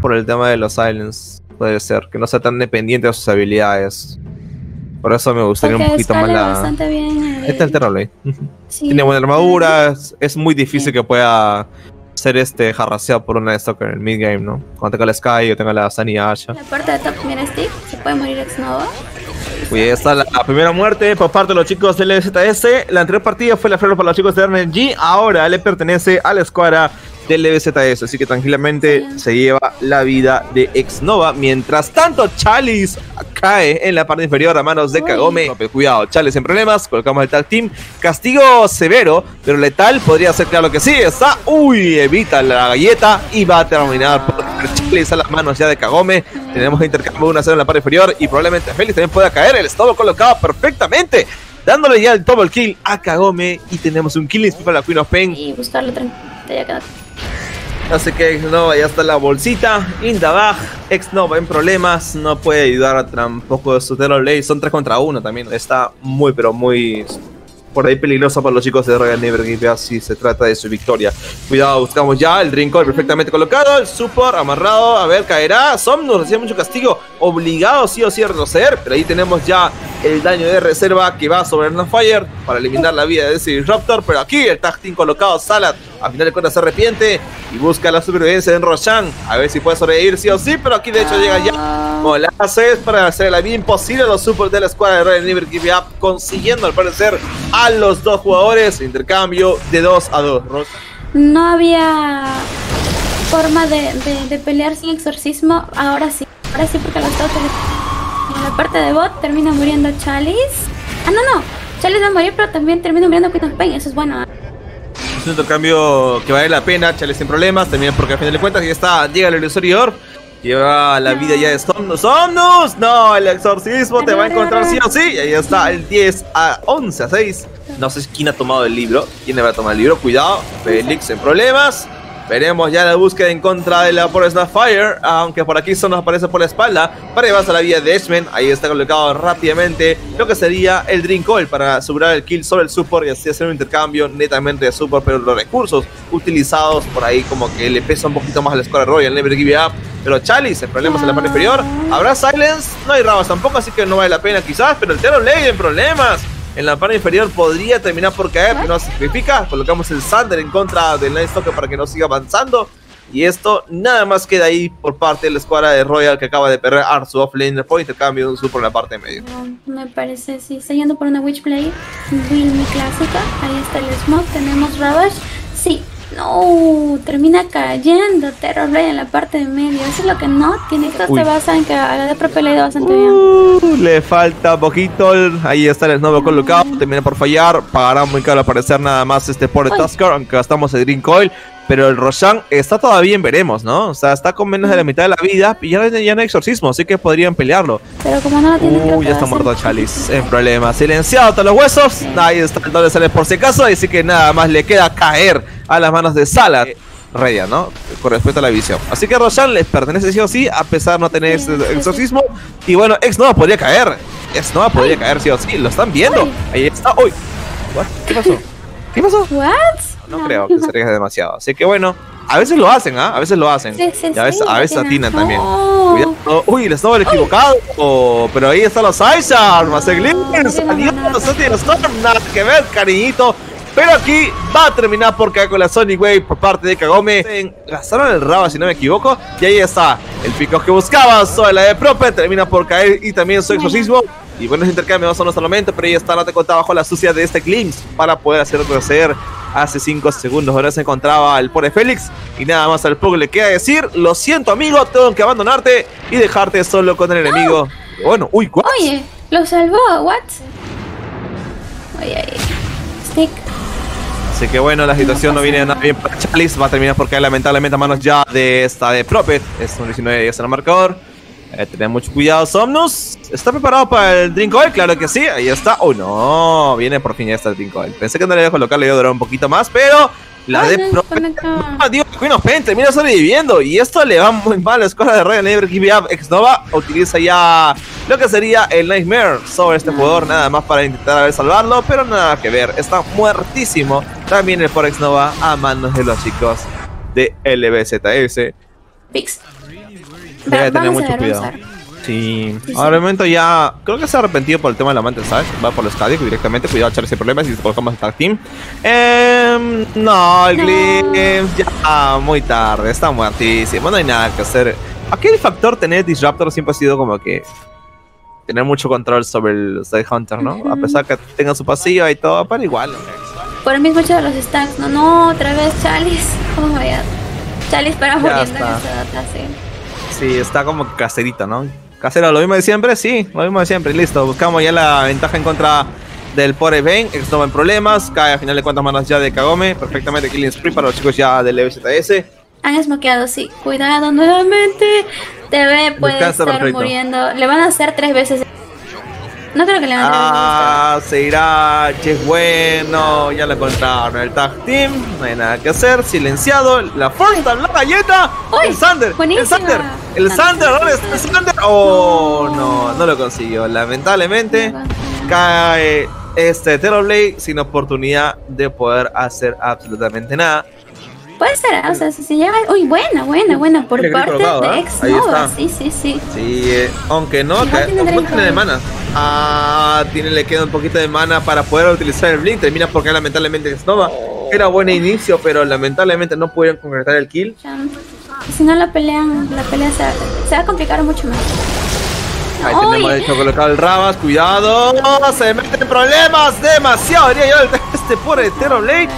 por el tema de los silence. Puede ser, que no sea tan dependiente de sus habilidades. Por eso me gustaría un poquito más la. Bastante bien, Está el Terrorblade. Tiene buena armadura, es muy difícil que pueda ser este jarraseado por una Stalker en el midgame, ¿no? Cuando tenga la Sky o tenga la Sunny Asha. La parte de top mira stick, se puede morir ex Nova. Uy, está la, primera muerte por parte de los chicos del LZS. La anterior partida fue la flor para los chicos de RNG. Ahora le pertenece a la escuadra del LBZS. Así que tranquilamente se lleva la vida de Exnova. Mientras tanto, Chalice cae en la parte inferior a manos de Kagome. Cuidado, Chalice en problemas. Colocamos el tag team. Castigo severo, pero letal podría ser claro que sí. Está. Uy, evita la galleta y va a terminar por Chalice a las manos ya de Kagome. Tenemos intercambio de una cero en la parte inferior y probablemente Félix también pueda caer. El estado colocado perfectamente dándole ya el double kill a Kagome y tenemos un killing para la Queen of Pain. Y buscarlo tranquilo. Ya Así que Exnova ya está la bolsita. Indabag, Exnova en problemas. No puede ayudar tampoco a su Ley. Son 3 contra 1 también. Está muy, pero muy por ahí peligroso para los chicos de Royal Never Give si se trata de su victoria. Cuidado, buscamos ya el rincón perfectamente colocado, el support amarrado, a ver, caerá. Somnus recibe mucho castigo, obligado sí o sí a retroceder, pero ahí tenemos ya el daño de reserva que va sobre Fire para eliminar la vida de ese Disruptor, pero aquí el tag team colocado, Salad, a final de cuentas se arrepiente y busca la supervivencia de Roshan, a ver si puede sobrevivir sí o sí, pero aquí de hecho llega ya Molasses para hacer la vida imposible a los supports de la escuadra de Royal Never Give Up, consiguiendo al parecer a los dos jugadores. Intercambio de 2 a 2. No había forma de, pelear sin exorcismo. Ahora sí. Ahora sí porque los dos... En la parte de bot termina muriendo Chalice. Ah, no, no. Chalice va a morir, pero también termina muriendo Queen Pain. Eso es bueno. Es un intercambio que vale la pena. Chalice sin problemas. También porque al fin de cuentas ya está. Llega el ilusorio Lleva la vida ya de Somnus. ¡Somnus! No, el exorcismo te va a encontrar sí o sí. Y ahí está el 10 a 11 a 6. No sé quién ha tomado el libro. ¿Quién le va a tomar el libro? Cuidado. Félix en problemas. Veremos ya la búsqueda en contra de la por Fire, aunque por aquí solo nos aparece por la espalda para llevarse a la vida de X-Men. Ahí está colocado rápidamente lo que sería el Drink Call para asegurar el kill sobre el support y así hacer un intercambio netamente de support, pero los recursos utilizados por ahí como que le pesa un poquito más a la escuadra Royal, Never Give Up. Pero Chalice en problemas en la parte inferior. Habrá Silence, no hay rabas tampoco, así que no vale la pena quizás, pero el Terror Lady en problemas en la parte inferior podría terminar por caer, pero no sacrifica. Colocamos el Sander en contra del Night Stalker para que no siga avanzando. Y esto nada más queda ahí por parte de la escuadra de Royal que acaba de perder Arzu offlane por intercambio de un super en la parte de medio. me parece, sí, está yendo por una Witchblade, Will muy clásica. Ahí está el Smoke, tenemos Ravage. Sí, no, termina cayendo Terrorblade en la parte de medio. Eso es lo que no tiene. Esto se basa en que a la de ha ido bastante bien. Uh, le falta poquito. Ahí está el nuevo colocado. Termina por fallar. Pagará muy caro aparecer nada más este por Tusker. Aunque gastamos el Drink Coil. Pero el Roshan está todavía en veremos, ¿no? O sea, está con menos de la mitad de la vida y ya, ya no hay exorcismo, así que podrían pelearlo. Pero como no tiene Uy, ya está muerto Chalice, en problema. Silenciado todos los huesos. Ahí está el doble sale por si acaso, así que nada más le queda caer a las manos de Salah. Redia, ¿no? Con respecto a la visión. Así que Roshan les pertenece sí o sí, a pesar de no tener ese exorcismo. Y bueno, Ex Nova podría caer. Ex Nova podría caer sí o sí. Lo están viendo. Ahí está. Uy. ¿Qué pasó? ¿Qué pasó? ¿What? no, creo que se arriesgue demasiado. Así que bueno, a veces lo hacen, ¿ah? A veces lo hacen. Sí, sí, y a veces, a veces atinan también. Cuidado. Uy, el equivocado. pero ahí están los Aishar. Maseglins. Adiós, no nada que ver, cariñito. Pero aquí va a terminar por caer con la Sonic Wave por parte de Kagome. Gastaron el Raba, si no me equivoco. Y ahí está. El pico que buscaba. Sobre la de Prope termina por caer. Y también su exorcismo. Y buenos intercambios no solamente, pero ahí está la te contaba bajo la sucia de este Glimpse para poder hacer retroceder hace 5 segundos. Ahora se encontraba el pobre Félix. Y nada más al Pug le queda decir: Lo siento, amigo, tengo que abandonarte y dejarte solo con el enemigo. Bueno, uy, ¿what? Oye, lo salvó, ¿what? Oye, stick. Así que bueno, la situación no, viene nada bien para Chalice. Va a terminar por caer lamentablemente a manos ya de esta de Prophet. Es un 19 y es el marcador. Eh, tener mucho cuidado, Somnus. ¿Está preparado para el Drink Oil? Claro que sí. Ahí está. Oh, no. Viene por fin ya está el Drink Oil. Pensé que no le iba a colocar, le iba a durar un poquito más, pero la de Pro. No, digo, Queen of Pain termina sobreviviendo. Y esto le va muy mal a la escuela de Royal Never Give Up. Exnova utiliza ya lo que sería el Nightmare sobre este jugador, nada más para intentar salvarlo, pero nada que ver. Está muertísimo. También el Forex Nova a manos de los chicos de LBZS. Pix. Debe tener mucho cuidado. Sí. Ahora el momento ya. Creo que se ha arrepentido por el tema de la Mantle ¿sabes? Va por los Cádiz directamente. Cuidado, echar ese problema si colocamos el tag team. Eh, no, el no. ya muy tarde. Está muertísimo. No hay nada que hacer. Aquí el factor tener Disruptor siempre ha sido como que. Tener mucho control sobre el Side Hunter, ¿no? A pesar que tenga su pasillo y todo, pero igual. Por el mismo hecho de los stacks. No, no, otra vez Chalice. Oh my god. Chalice para muriendo en esta data, sí. Sí, está como caserito, ¿no? Casero, lo mismo de siempre, sí, lo mismo de siempre, listo. Buscamos ya la ventaja en contra del pobre Ben, no en problemas, cae a final de cuentas manos ya de Kagome, perfectamente Killing Spree para los chicos ya del EBZS. Han esmoqueado, sí, cuidado nuevamente, TV puede estar muriendo, le van a hacer tres veces no creo que le van a Ah, se irá. Che, bueno. Ya lo encontraron. El tag team. No hay nada que hacer. Silenciado. La fuerza, la galleta. el Sander. El Sander. El Sander. Es el Sander. Oh, no. No lo consiguió. Lamentablemente. Cae este Terrorblade sin oportunidad de poder hacer absolutamente nada. Puede ser, o sea, si se lleva. Uy, buena, buena, buena. Por parte de Ex Nova. Sí, sí, sí. Sí, eh, aunque no, cae, tiene, mana. Ah, tiene, le queda un poquito de mana para poder utilizar el Blink. Termina porque lamentablemente Ex Nova. Era buen inicio, pero lamentablemente no pudieron concretar el kill. Si no la pelean, la pelea se, se va a complicar mucho más. Ahí tenemos hecho colocado el Rabas, cuidado, se mete en problemas demasiado, diría yo, este pobre Blade,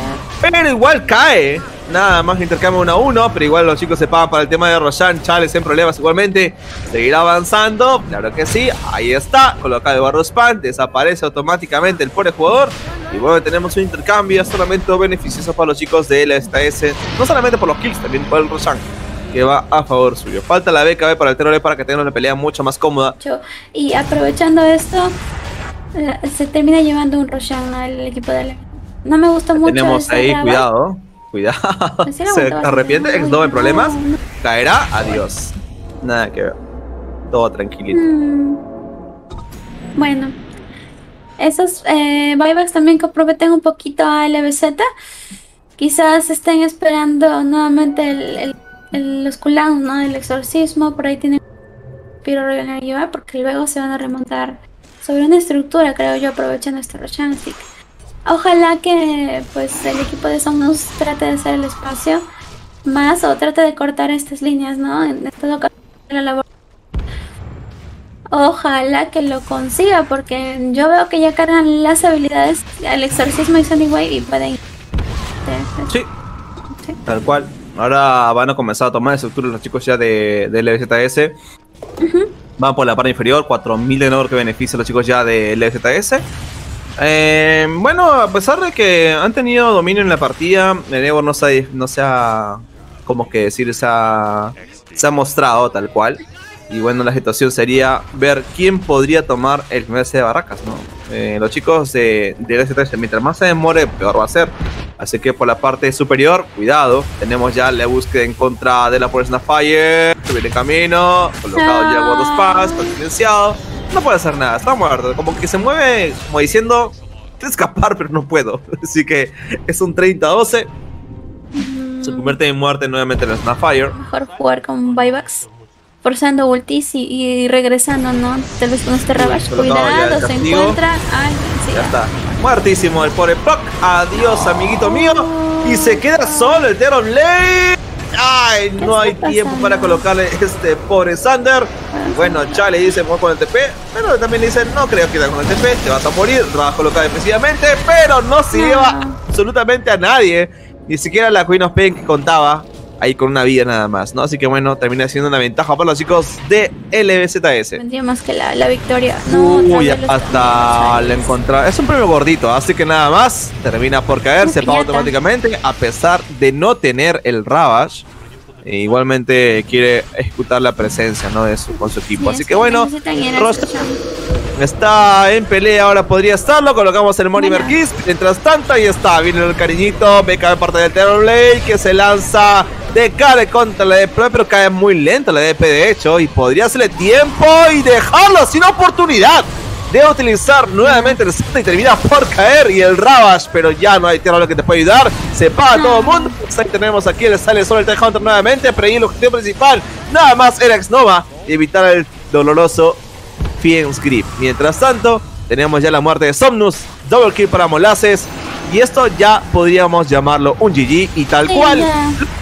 pero igual cae. Nada más intercambio 1 a 1, pero igual los chicos se pagan para el tema de Roshan. Chales en problemas igualmente. Seguirá avanzando, claro que sí. Ahí está, colocado el barro spam. Desaparece automáticamente el pobre jugador. Y bueno, tenemos un intercambio solamente beneficioso para los chicos de LSTS. No solamente por los kills, también por el Roshan que va a favor suyo. Falta la BKB para el Terror para que tenga una pelea mucho más cómoda. Y aprovechando esto, eh, se termina llevando un Roshan al equipo de la... No me gusta mucho. Tenemos ahí, cuidado. Cuidado. Se arrepiente, ex en problemas. Caerá, adiós. Nada que ver. Todo tranquilito. Mm. Bueno. Esos eh, buybacks también comprometen un poquito a LBZ. Quizás estén esperando nuevamente los cooldowns ¿no? del exorcismo. Por ahí tienen Piro llevar porque luego se van a remontar sobre una estructura, creo yo, aprovechando esta Roshan. Ojalá que pues el equipo de Somnus trate de hacer el espacio más o trate de cortar estas líneas, ¿no? En todo caso, la labor. Ojalá que lo consiga porque yo veo que ya cargan las habilidades al exorcismo y Sonic Wave y pueden... Sí, tal cual. Ahora van a comenzar a tomar estructura los chicos ya de, de LZS. Van por la parte inferior, 4000 de honor que beneficia a los chicos ya de LZS. Eh, bueno, a pesar de que han tenido dominio en la partida, Endeavor no se, no se ha, como que decir, se ha, se ha mostrado tal cual. Y bueno, la situación sería ver quién podría tomar el primer de barracas, ¿no? Eh, los chicos de, de S3, mientras más se demore, peor va a ser. Así que por la parte superior, cuidado. Tenemos ya la búsqueda en contra de la Poison Fire. Que viene camino. Colocado ya World of Pass, silenciado no puede hacer nada, está muerto. Como que se mueve como diciendo, quiero escapar, pero no puedo. Así que es un 30-12. Se convierte en muerte nuevamente en Snapfire. Mejor jugar con buybacks. Forzando ultis y, regresando, ¿no? Tal vez con este Ravage. Cuidado, se encuentra. Ay, ya, está. Muertísimo el pobre. Adiós, amiguito mío. Y se queda solo el Terror Lane. Ay, no hay tiempo para colocarle este pobre Sander. Bueno, Chale dice, voy con el TP. Pero también dice, no creo que con el TP, te vas a morir. Lo vas a colocar defensivamente, pero no lleva absolutamente a nadie. Ni siquiera la Queen of Pain que contaba ahí con una vida nada más, ¿no? Así que bueno, termina siendo una ventaja para los chicos de LBZS. Vendría más que la, victoria. Uy, hasta le encontrar. Es un premio gordito, así que nada más termina por caer, se paga automáticamente, a pesar de no tener el Ravage. E igualmente quiere ejecutar la presencia ¿no? de su, con su equipo. Así que bueno, está en pelea, ahora podría estarlo. Colocamos el Moni Merkis. Mientras tanto, ahí está, viene el cariñito. Beca de parte del Terrorblade que se lanza de cara contra la DP, pero cae muy lento la DP de hecho. Y podría hacerle tiempo y dejarlo sin oportunidad. Debe utilizar nuevamente el salto y termina por caer. Y el Ravage, pero ya no hay tierra que te puede ayudar. Se paga todo el mundo. Pues ahí tenemos aquí el sale sobre el Tech Hunter nuevamente. Pero ahí el objetivo principal, nada más era Ex Nova. Evitar el doloroso Fiend's Grip. Mientras tanto, tenemos ya la muerte de Somnus. Double kill para Molases. Y esto ya podríamos llamarlo un GG. Y tal cual,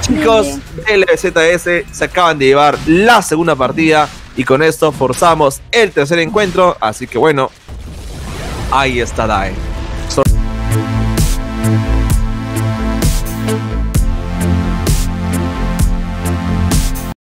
chicos del ZS se acaban de llevar la segunda partida. Y con esto forzamos el tercer encuentro. Así que bueno, ahí está Dae.